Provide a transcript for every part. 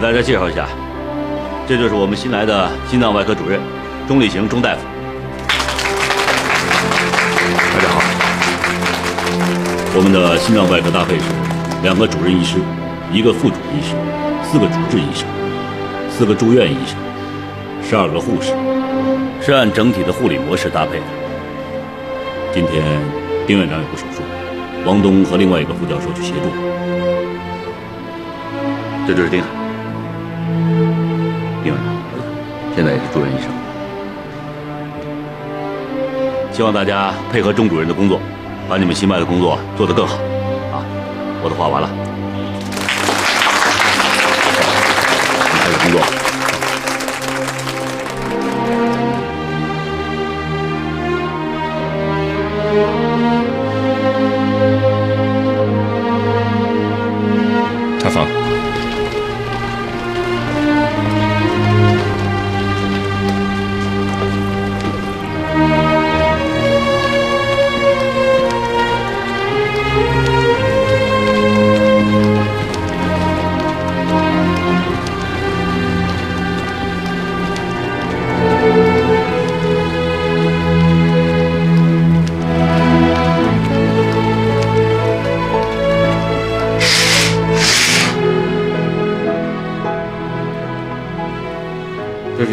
给大家介绍一下，这就是我们新来的心脏外科主任钟立行钟大夫。大家好。我们的心脏外科搭配是两个主任医师，一个副主任医师，四个主治医生，四个住院医生，十二个护士，是按整体的护理模式搭配的。今天丁院长有个手术，王东和另外一个副教授去协助。这就是丁海，病人，现在也是住院医生。希望大家配合钟主任的工作，把你们新办的工作做得更好。啊，我的话完了，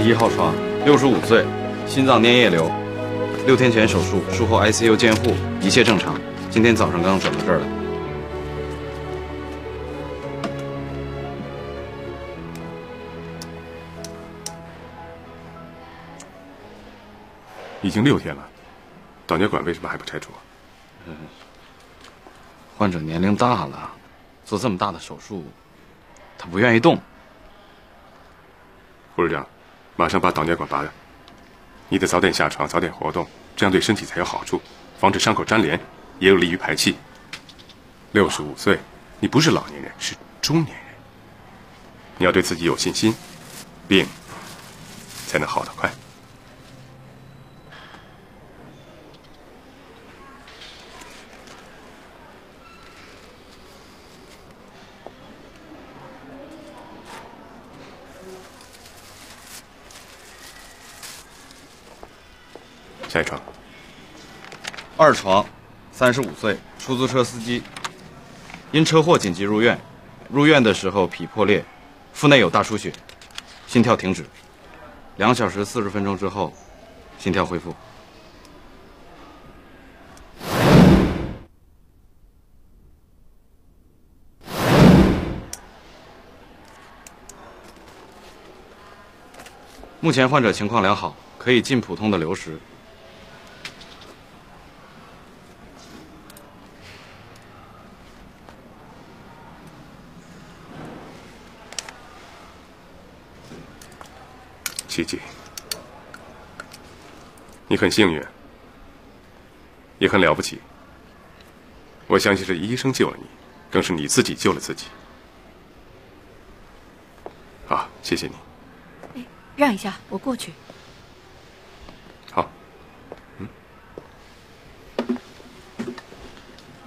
一号床，六十五岁，心脏粘液瘤，六天前手术，术后 ICU 监护，一切正常。今天早上刚转到这儿来。已经六天了，导尿管为什么还不拆除？嗯患者年龄大了，做这么大的手术，他不愿意动。护士长，马上把导尿管拔了。你得早点下床，早点活动，这样对身体才有好处，防止伤口粘连，也有利于排气。六十五岁，你不是老年人，是中年人。你要对自己有信心，病才能好得快。下一床。二床，三十五岁，出租车司机，因车祸紧急入院，入院的时候脾破裂，腹内有大出血，心跳停止，两小时四十分钟之后，心跳恢复。目前患者情况良好，可以进普通的流食。奇迹，你很幸运，也很了不起。我相信是医生救了你，更是你自己救了自己。好，谢谢你。让一下，我过去。好，嗯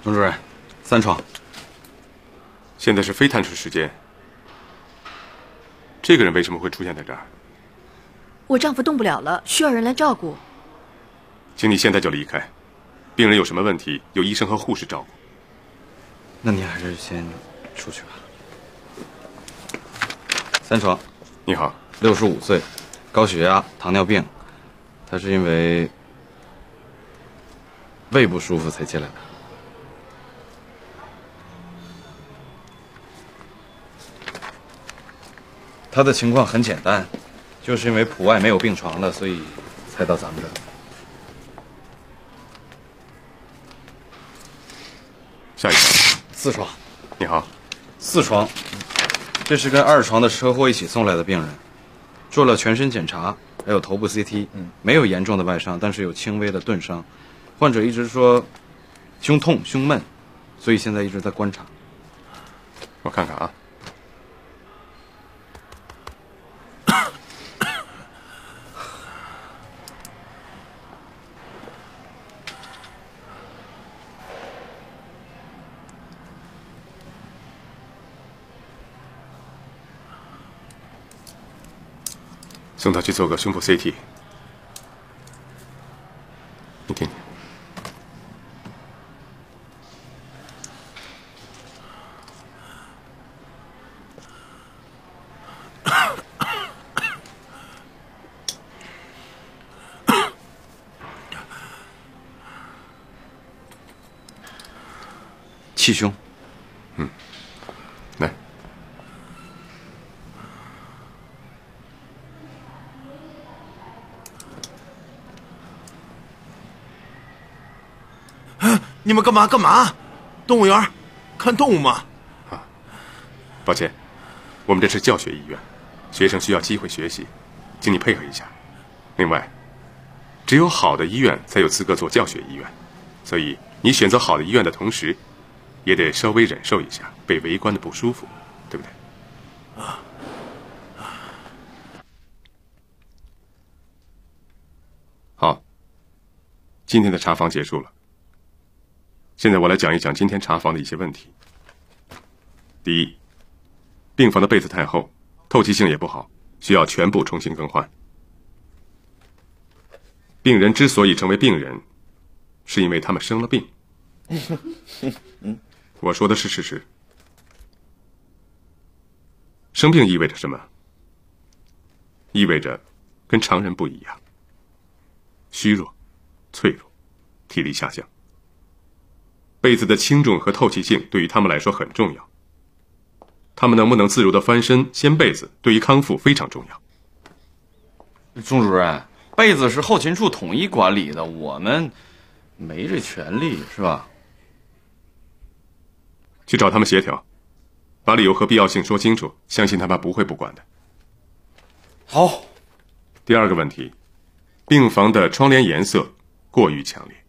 钟主任，三床。现在是非探视时间。这个人为什么会出现在这儿？我丈夫动不了了，需要人来照顾。请你现在就离开。病人有什么问题，有医生和护士照顾。那你还是先出去吧。三床，你好，六十五岁，高血压、糖尿病，他是因为胃不舒服才进来的。他的情况很简单，就是因为普外没有病床了，所以才到咱们这儿。下一床，四床，你好，四床，这是跟二床的车祸一起送来的病人，做了全身检查，还有头部 CT，没有严重的外伤，但是有轻微的钝伤。患者一直说胸痛、胸闷，所以现在一直在观察。我看看啊。送他去做个胸部 CT。你听听，气胸。来，你们干嘛干嘛？动物园，看动物吗？啊抱歉，我们这是教学医院，学生需要机会学习，请你配合一下。另外，只有好的医院才有资格做教学医院，所以你选择好的医院的同时，也得稍微忍受一下被围观的不舒服，对不对？好，今天的查房结束了。现在我来讲一讲今天查房的一些问题。第一，病房的被子太厚，透气性也不好，需要全部重新更换。病人之所以成为病人，是因为他们生了病。我说的是事实。生病意味着什么？意味着跟常人不一样，虚弱、脆弱、体力下降。被子的轻重和透气性对于他们来说很重要。他们能不能自如的翻身掀被子，对于康复非常重要。钟主任，被子是后勤处统一管理的，我们没这权利，是吧？去找他们协调，把理由和必要性说清楚，相信他们不会不管的。好，第二个问题，病房的窗帘颜色过于强烈。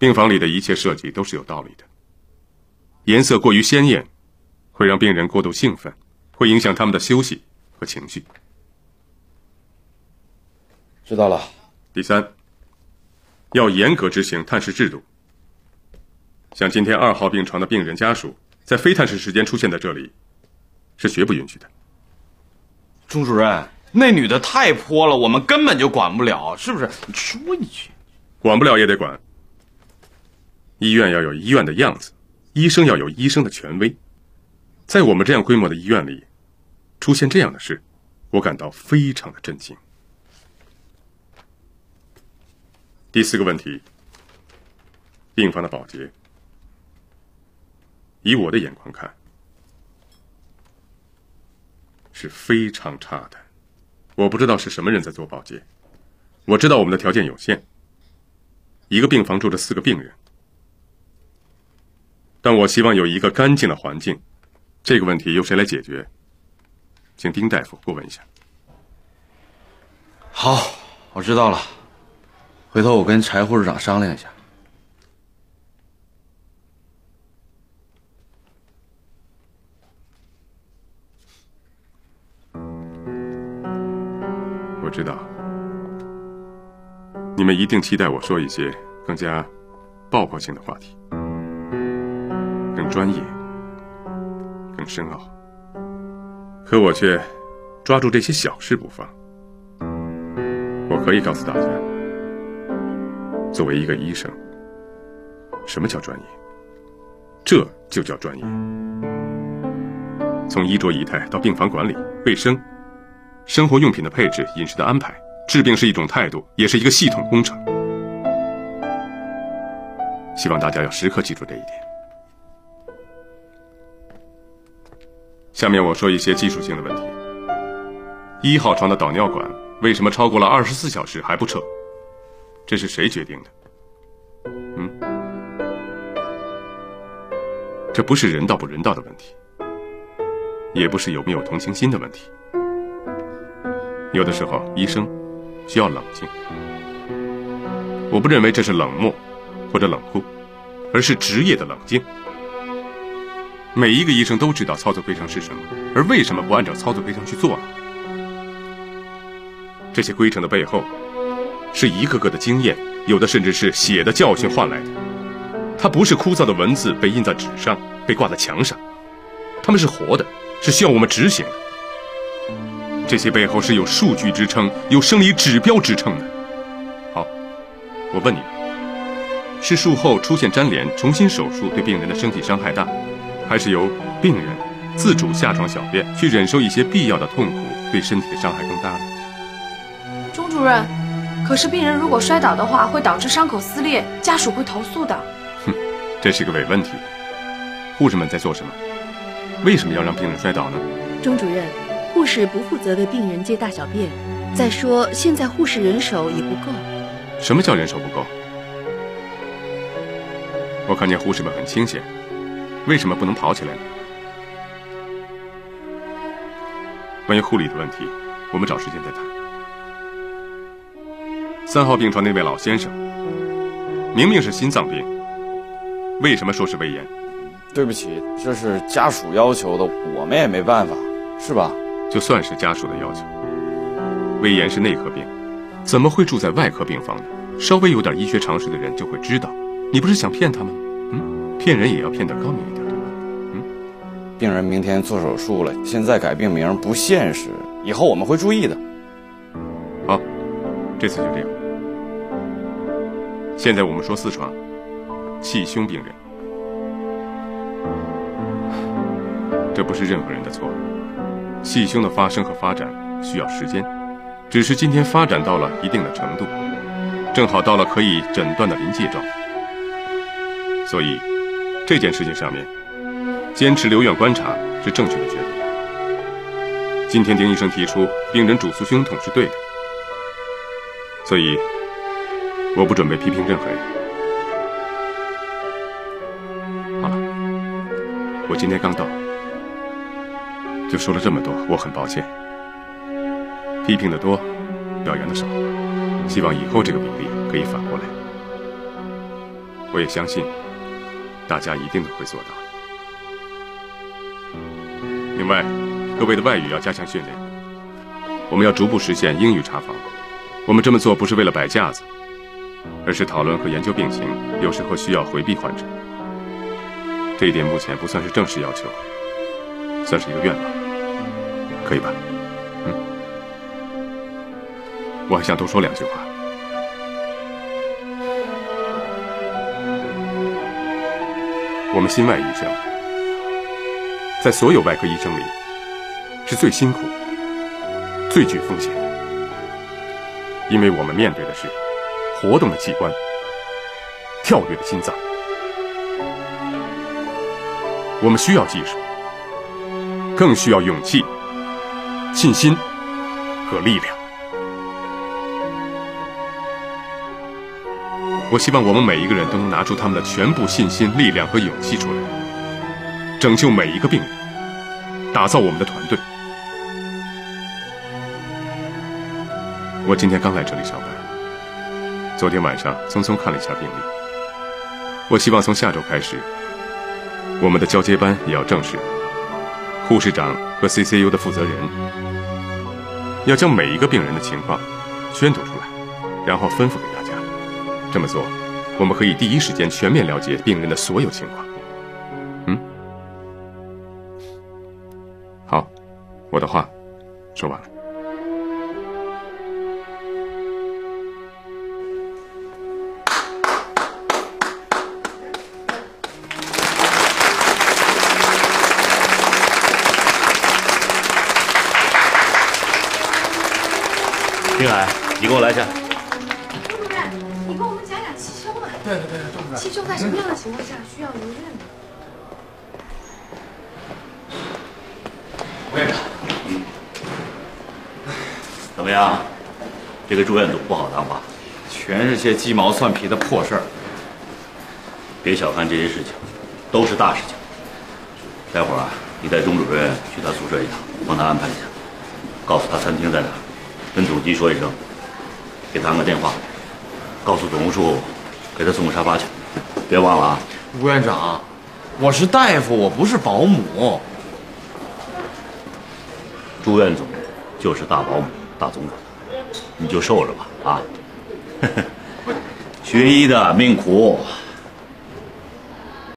病房里的一切设计都是有道理的，颜色过于鲜艳，会让病人过度兴奋，会影响他们的休息和情绪。知道了。第三，要严格执行探视制度。像今天二号病床的病人家属，在非探视时间出现在这里，是绝不允许的。钟主任，那女的太泼了，我们根本就管不了，是不是？你说一句。管不了也得管。医院要有医院的样子，医生要有医生的权威。在我们这样规模的医院里，出现这样的事，我感到非常的震惊。第四个问题，病房的保洁，以我的眼光看，是非常差的。我不知道是什么人在做保洁，我知道我们的条件有限，一个病房住着四个病人。但我希望有一个干净的环境，这个问题由谁来解决？请丁大夫过问一下。好，我知道了，回头我跟柴护士长商量一下。我知道，你们一定期待我说一些更加爆破性的话题。专业、更深奥，可我却抓住这些小事不放。我可以告诉大家，作为一个医生，什么叫专业？这就叫专业。从衣着仪态到病房管理、卫生、生活用品的配置、饮食的安排，治病是一种态度，也是一个系统工程。希望大家要时刻记住这一点。下面我说一些技术性的问题。一号床的导尿管为什么超过了二十四小时还不撤？这是谁决定的？嗯，这不是人道不人道的问题，也不是有没有同情心的问题。有的时候，医生需要冷静。我不认为这是冷漠或者冷酷，而是职业的冷静。每一个医生都知道操作规程是什么，而为什么不按照操作规程去做呢？这些规程的背后，是一个个的经验，有的甚至是血的教训换来的。它不是枯燥的文字被印在纸上，被挂在墙上，他们是活的，是需要我们执行的。这些背后是有数据支撑、有生理指标支撑的。好，我问你，是术后出现粘连、重新手术对病人的身体伤害大，还是由病人自主下床小便去忍受一些必要的痛苦对身体的伤害更大呢？钟主任，可是病人如果摔倒的话，会导致伤口撕裂，家属会投诉的。哼，这是个伪问题。护士们在做什么？为什么要让病人摔倒呢？钟主任，护士不负责为病人接大小便。再说，现在护士人手也不够。什么叫人手不够？我看见护士们很清闲，为什么不能跑起来呢？关于护理的问题，我们找时间再谈。三号病床那位老先生，明明是心脏病，为什么说是胃炎？对不起，这是家属要求的，我们也没办法，是吧？就算是家属的要求，胃炎是内科病，怎么会住在外科病房呢？稍微有点医学常识的人就会知道，你不是想骗他们吗？嗯，骗人也要骗得高明一点，对吧？嗯，病人明天做手术了，现在改病名不现实，以后我们会注意的。好，这次就这样。现在我们说四床气胸病人。这不是任何人的错，气胸的发生和发展需要时间，只是今天发展到了一定的程度，正好到了可以诊断的临界状态，所以这件事情上面，坚持留院观察是正确的决定。今天丁医生提出病人主诉胸痛是对的，所以我不准备批评任何人。好了，我今天刚到。就说了这么多，我很抱歉。批评的多，表扬的少，希望以后这个比例可以反过来。我也相信，大家一定会做到。另外，各位的外语要加强训练，我们要逐步实现英语查房。我们这么做不是为了摆架子，而是讨论和研究病情，有时候需要回避患者。这一点目前不算是正式要求，算是一个愿望。可以吧？嗯，我还想多说两句话。我们心外医生，在所有外科医生里，是最辛苦、最具风险的，因为我们面对的是活动的器官、跳跃的心脏。我们需要技术，更需要勇气。信心和力量。我希望我们每一个人都能拿出他们的全部信心、力量和勇气出来，拯救每一个病人，打造我们的团队。我今天刚来这里上班，昨天晚上匆匆看了一下病历。我希望从下周开始，我们的交接班也要正式。护士长和 CCU 的负责人要将每一个病人的情况宣读出来，然后吩咐给他。这么做，我们可以第一时间全面了解病人的所有情况。嗯，好，我的话说完了。丁海，你给我来一下。气胸在什么样的情况下需要留院呢？我也看。嗯。怎么样？这个住院组不好当吧？全是些鸡毛蒜皮的破事儿。别小看这些事情，都是大事情。待会儿啊，你带钟主任去他宿舍一趟，帮他安排一下，告诉他餐厅在哪。跟总机说一声，给他按个电话，告诉总务处给他送个沙发去，别忘了啊！吴院长，我是大夫，我不是保姆。朱院总就是大保姆、大总管，你就受着吧啊！学医的命苦。